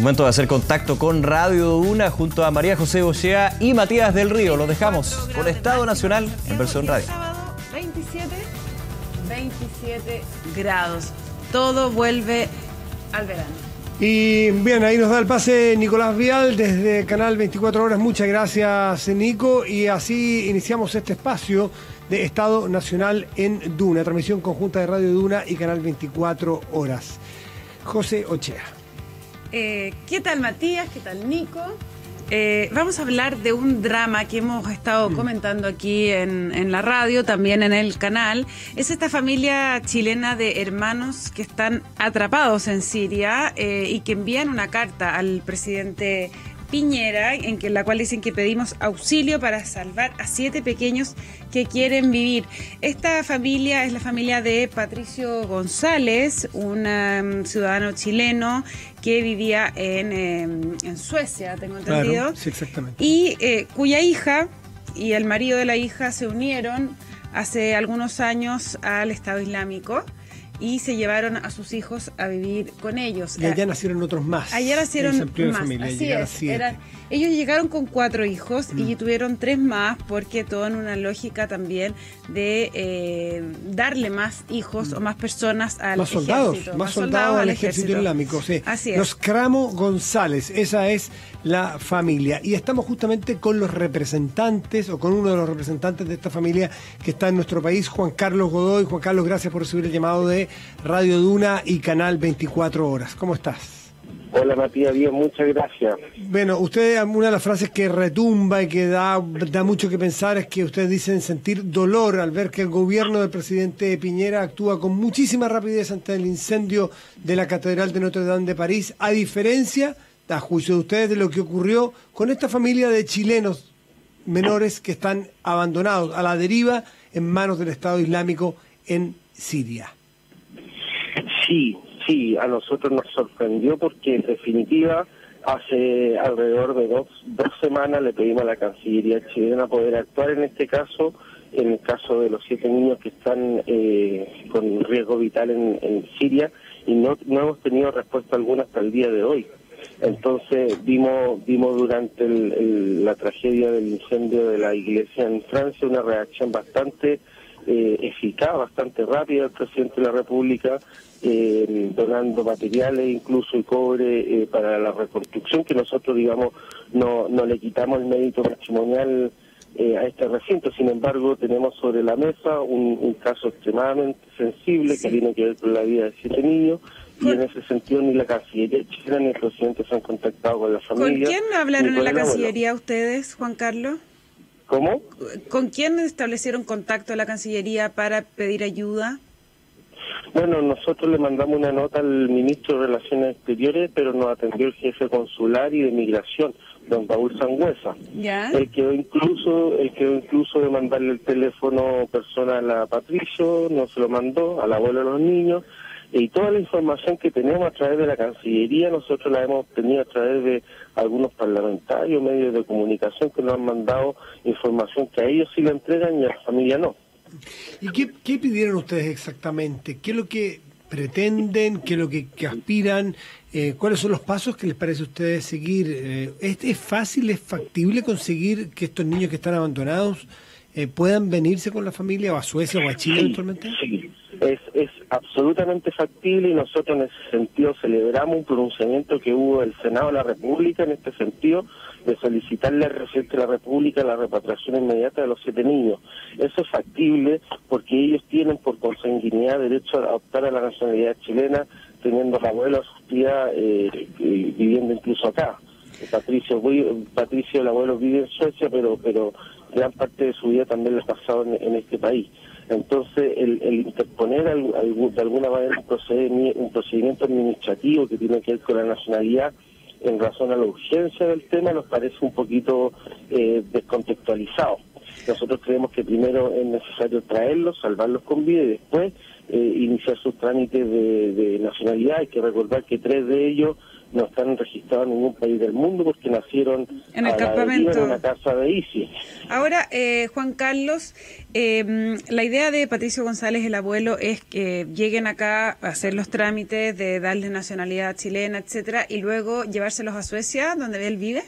Momento de hacer contacto con Radio Duna junto a María José Ochea y Matías del Río. Los dejamos con Estado Nacional en versión radio. 27, 27 grados. Todo vuelve al verano. Y bien, ahí nos da el pase Nicolás Vial desde Canal 24 Horas. Muchas gracias, Nico. Y así iniciamos este espacio de Estado Nacional en Duna, transmisión conjunta de Radio Duna y Canal 24 Horas. José Ochea. Eh, ¿Qué tal Matías? ¿Qué tal Nico? Eh, vamos a hablar de un drama que hemos estado mm. comentando aquí en, la radio, también en el canal. Es esta familia chilena de hermanos que están atrapados en Siria eh, y que envían una carta al presidente Piñera, en que, la cual dicen que pedimos auxilio para salvar a siete pequeños que quieren vivir. Esta familia es la familia de Patricio González, un um, ciudadano chileno que vivía en, em, en Suecia, tengo entendido. sí, exactamente. Y eh, cuya hija y el marido de la hija se unieron hace algunos años al Estado Islámico y se llevaron a sus hijos a vivir con ellos. Y allá nacieron otros más. Allá nacieron más. Familia, así es. ellos llegaron con cuatro hijos y mm. tuvieron tres más porque todo en una lógica también de eh, darle más hijos mm. o más personas al más soldados, Más, soldados, al ejército, islámico. Sí. Así es. Los Cramo González, esa es la familia. Y estamos justamente con los representantes o con uno de los representantes de esta familia que está en nuestro país, Juan Carlos Godoy. Juan Carlos, gracias por recibir el llamado de Radio Duna y Canal 24 Horas. ¿Cómo estás? Hola Matías, bien, muchas gracias. Bueno, usted, una de las frases que retumba y que da, da mucho que pensar es que ustedes dicen sentir dolor al ver que el gobierno del presidente Piñera actúa con muchísima rapidez ante el incendio de la Catedral de Notre Dame de París, a diferencia a juicio de ustedes, de lo que ocurrió con esta familia de chilenos menores que están abandonados a la deriva en manos del Estado Islámico en Siria. Sí, sí, a nosotros nos sorprendió porque en definitiva hace alrededor de dos, dos semanas le pedimos a la Cancillería chilena poder actuar en este caso, en el caso de los siete niños que están eh, con riesgo vital en, Siria y no, no hemos tenido respuesta alguna hasta el día de hoy. Entonces vimos, vimos durante la tragedia del incendio de la iglesia en Francia una reacción bastante eh, eficaz, bastante rápida del presidente de la República, eh, donando materiales incluso y cobre eh, para la reconstrucción, que nosotros, digamos, no, no le quitamos el mérito patrimonial a este recinto. Sin embargo, tenemos sobre la mesa un, caso extremadamente sensible que tiene que ver con la vida de siete niños y en ese sentido ni la Cancillería chilena ni el presidente se han contactado con la familia. ¿Con quién hablaron en la Cancillería ustedes, Juan Carlos? ¿Cómo? ¿Con quién establecieron contacto la Cancillería para pedir ayuda? Bueno, nosotros le mandamos una nota al ministro de Relaciones Exteriores, pero nos atendió el jefe consular y de migración, don Paul Sangüesa. ¿Ya? Él quedó incluso, él quedó incluso de mandarle el teléfono personal a Patricio, no se lo mandó, al abuelo de los niños, y toda la información que tenemos a través de la Cancillería nosotros la hemos obtenido a través de algunos parlamentarios, medios de comunicación que nos han mandado información que a ellos sí la entregan y a la familia no. ¿Y qué, pidieron ustedes exactamente? ¿Qué es lo que pretenden? ¿Qué es lo que, aspiran? Eh, ¿Cuáles son los pasos que les parece a ustedes seguir? Eh, ¿es, fácil, es factible conseguir que estos niños que están abandonados eh, puedan venirse con la familia o a Suecia o a Chile eventualmente? Sí, es, es absolutamente factible y nosotros en ese sentido celebramos un pronunciamiento que hubo del Senado de la República en este sentido de solicitarle al presidente de la República la repatriación inmediata de los siete niños. Eso es factible porque ellos tienen por consanguinidad derecho a adoptar a la nacionalidad chilena, teniendo la abuela a su tía eh, viviendo incluso acá. Patricio, Patricio, el abuelo, vive en Suecia, pero pero gran parte de su vida también lo ha pasado en este país. Entonces, el, interponer de alguna manera un procedimiento, administrativo que tiene que ver con la nacionalidad en razón a la urgencia del tema nos parece un poquito eh, descontextualizado. Nosotros creemos que primero es necesario traerlos, salvarlos con vida y después eh, iniciar sus trámites de nacionalidad. Hay que recordar que tres de ellos no están registrados en ningún país del mundo porque nacieron en el a la campamento. en una casa de ISIS. Ahora, eh, Juan Carlos, eh, la idea de Patricio González, el abuelo, es que lleguen acá a hacer los trámites de darles nacionalidad chilena, etcétera, y luego llevárselos a Suecia, donde él vive.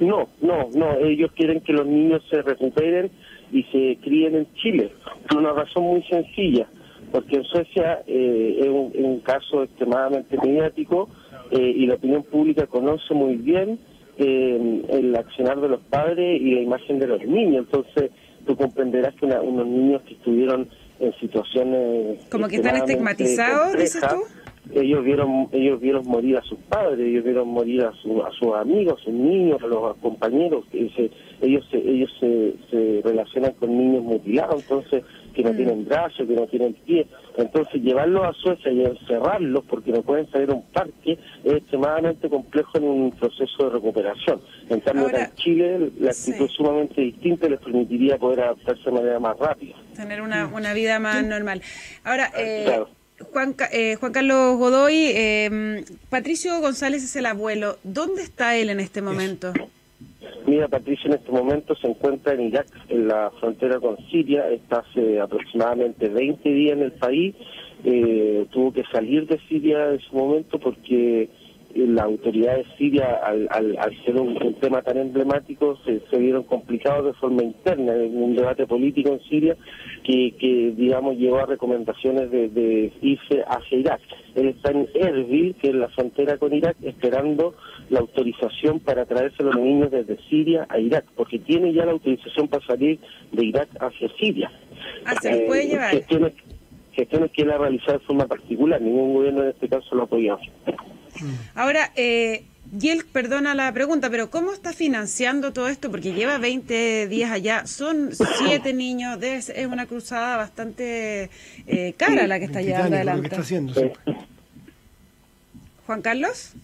No, no, no. Ellos quieren que los niños se recuperen y se críen en Chile. Por una razón muy sencilla. Porque en Suecia eh, es, un, es un caso extremadamente mediático eh, y la opinión pública conoce muy bien eh, el accionar de los padres y la imagen de los niños. Entonces, tú comprenderás que una- unos niños que estuvieron en situaciones Como que están estigmatizados, dices complejas, tú. ellos vieron ellos vieron morir a sus padres ellos vieron morir a, su- a sus amigos a sus niños a los compañeros que se- ellos se, ellos se, se relacionan con niños mutilados entonces que no Mm. tienen brazos que no tienen pies entonces llevarlos a Suecia y encerrarlos porque no pueden salir a un parque es extremadamente complejo en un proceso de recuperación en cambio Ahora, en Chile la actitud sí. es sumamente distinta y les permitiría poder adaptarse de manera más rápida Tener una, una vida más normal. Ahora, eh, Claro. Juan, eh, Juan Carlos Godoy, eh, Patricio González es el abuelo. ¿Dónde está él en este momento? Mira, Patricia en este momento se encuentra en Irak, en la frontera con Siria, está hace aproximadamente 20 días en el país, eh, tuvo que salir de Siria en su momento porque eh, las autoridades sirias, al, al, al ser un, tema tan emblemático, se, se vieron complicados de forma interna en un debate político en Siria que, que digamos, llevó a recomendaciones de, de irse hacia Irak. Él está en Erbil, que es la frontera con Irak, esperando la autorización para traerse a los niños desde Siria a Irak, porque tiene ya la autorización para salir de Irak hacia Siria. Ah, se los puede llevar. Gestiones, gestiones que él ha realizado de forma particular, ningún gobierno en este caso lo ha apoyado. Ahora, eh, perdona la pregunta, pero ¿cómo está financiando todo esto? Porque lleva 20 días allá, son siete niños, es una cruzada bastante eh, cara la que está llevando Titánico, lo que adelante. está haciendo. sí. Juan Carlos.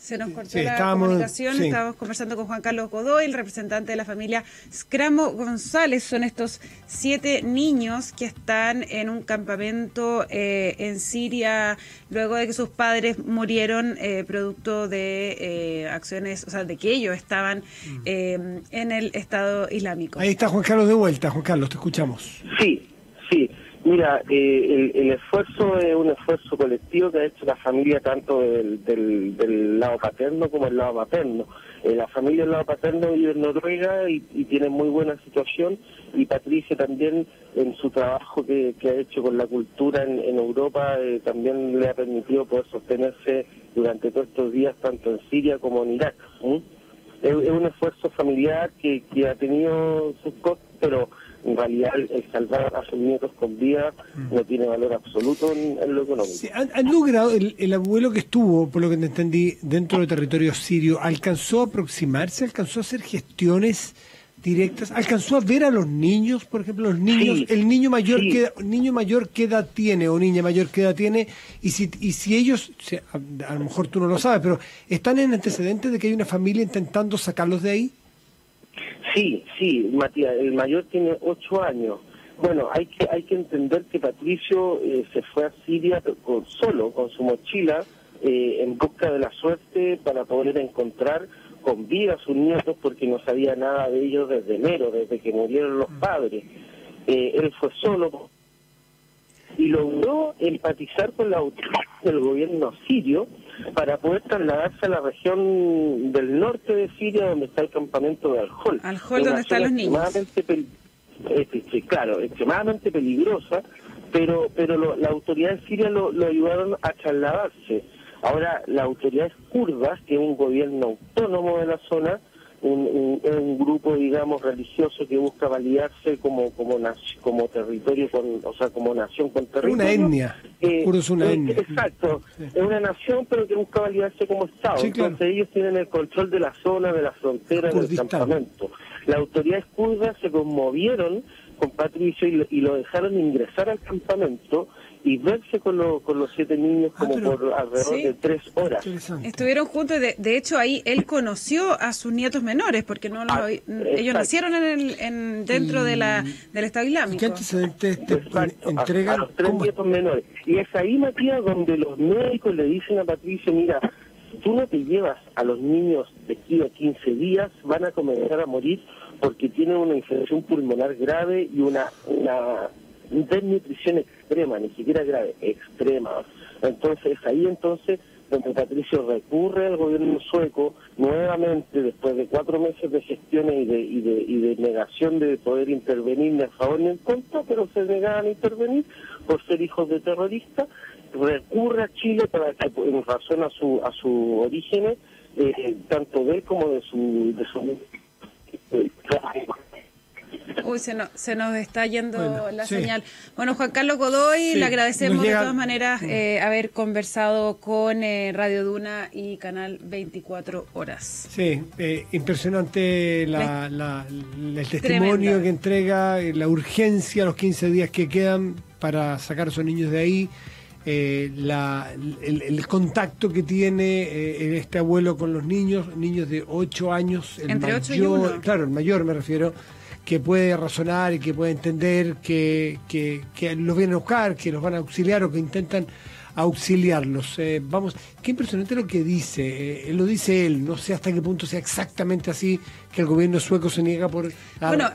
Se nos cortó Sí, la estábamos- comunicación, sí. estábamos conversando con Juan Carlos Godoy, el representante de la familia Scramo González. Son estos siete niños que están en un campamento eh, en Siria luego de que sus padres murieron eh, producto de eh, acciones, o sea, de que ellos estaban Mm. eh, en el Estado Islámico. Ahí está Juan Carlos de vuelta. Juan Carlos, te escuchamos. Sí, sí. Mira, eh, el, el esfuerzo es un esfuerzo colectivo que ha hecho la familia tanto del, lado paterno como del lado materno. Eh, la familia del lado paterno vive en Noruega y, tiene muy buena situación y Patricia también en su trabajo que, ha hecho con la cultura en, Europa eh, también le ha permitido poder sostenerse durante todos estos días tanto en Siria como en Irak. es un esfuerzo familiar que, que ha tenido sus costos, pero en realidad el, salvar a sus nietos con vida no tiene valor absoluto en, en lo económico. Sí, han, han logrado, el, el abuelo que estuvo, por lo que te entendí, dentro del territorio sirio, ¿alcanzó a aproximarse? ¿Alcanzó a hacer gestiones directas? ¿Alcanzó a ver a los niños, por ejemplo, los niños? Sí, ¿El niño mayor, sí. edad- niño mayor qué edad tiene o niña mayor qué edad tiene? Y si, y si ellos, a, a lo mejor tú no lo sabes, pero ¿están en antecedentes de que hay una familia intentando sacarlos de ahí? Sí, sí, Matías, el mayor tiene ocho años. Bueno, hay que hay que entender que Patricio eh, se fue a Siria con, solo, con su mochila, eh, en busca de la suerte para poder encontrar con vida a sus nietos porque no sabía nada de ellos desde enero, desde que murieron los padres. Eh, él fue solo y logró empatizar con la autoridad del gobierno sirio para poder trasladarse a la región del norte de Siria donde está el campamento de Al-Hol. Al-Hol, donde están los niños. extremadamente sí, claro, extremadamente peligrosa, pero pero lo- las autoridades sirias lo, lo ayudaron a trasladarse. Ahora, las autoridades kurdas, que es un gobierno autónomo de la zona, un, un, grupo, digamos, religioso que busca validarse como como como territorio, con, o sea, como nación con territorio. Una etnia. Eh, es una eh, etnia. Exacto. Sí. Es una nación, pero que busca validarse como Estado. Sí, claro. Entonces ellos tienen el control de la zona, de la frontera, del campamento. Las autoridades kurdas se conmovieron con Patricio y, lo dejaron ingresar al campamento y verse con, con los siete niños ah, como por alrededor de tres horas. Estuvieron juntos, de, de, hecho ahí él conoció a sus nietos menores, porque no ah, ellos nacieron en el, en, dentro de la, del Estado Islámico. ¿Qué antecedentes te entregan? A, los tres nietos menores. Y es ahí, Matías, donde los médicos le dicen a Patricio, mira, tú no te llevas a los niños de aquí a 15 días, van a comenzar a morir porque tienen una infección pulmonar grave y una, una desnutrición extrema, ni siquiera grave, extrema. Entonces, ahí entonces donde Patricio recurre al gobierno sueco nuevamente después de cuatro meses de gestiones y de, y de, negación de poder intervenir ni a favor ni en contra, pero se negaban a intervenir por ser hijos de terroristas, recurre a Chile para en razón a su a su orígenes, eh, tanto de él como de su de su Uy, se, se nos está yendo la señal. Bueno, Juan Carlos Godoy, le agradecemos de todas maneras eh, haber conversado con eh, Radio Duna y Canal 24 Horas. Sí, eh, impresionante la, el testimonio que entrega, la urgencia, los 15 días que quedan para sacar a esos niños de ahí. la, el, contacto que tiene este abuelo con los niños, niños de 8 años, el Entre mayor, y claro, el mayor me refiero, que puede razonar y que puede entender que, que, que, los vienen a buscar, que los van a auxiliar o que intentan auxiliarlos. Eh, vamos, qué impresionante lo que dice, eh, lo dice él, no sé hasta qué punto sea exactamente así que el gobierno sueco se niega por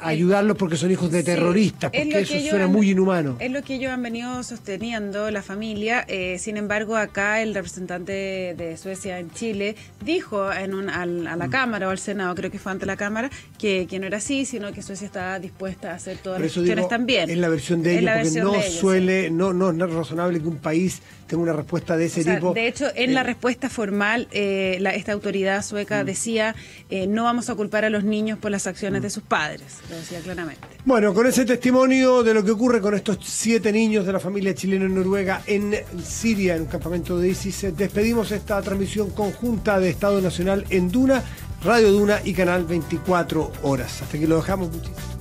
ayudarlos porque son hijos de terroristas, porque eso suena muy inhumano. Es lo que ellos han venido sosteniendo, la familia. Eh, sin embargo, acá el representante de Suecia en Chile dijo en un, a la mm. Cámara o al Senado, creo que fue ante la Cámara, que, que no era así, sino que Suecia estaba dispuesta a hacer todas las cuestiones también. Es la versión de ellos, porque no suele, no, no es razonable que un país tenga una respuesta de ese tipo. De hecho, en la eh, respuesta formal, eh, esta autoridad sueca mm. decía, no vamos a culpar a los niños por las acciones de sus padres, lo decía claramente. Bueno, con ese testimonio de lo que ocurre con estos siete niños de la familia chilena en Noruega en Siria, en un campamento de ISIS, despedimos esta transmisión conjunta de Estado Nacional en Duna, Radio Duna y Canal 24 Horas. Hasta aquí lo dejamos. Muchísimas